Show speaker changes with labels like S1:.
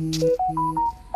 S1: Mm-hmm.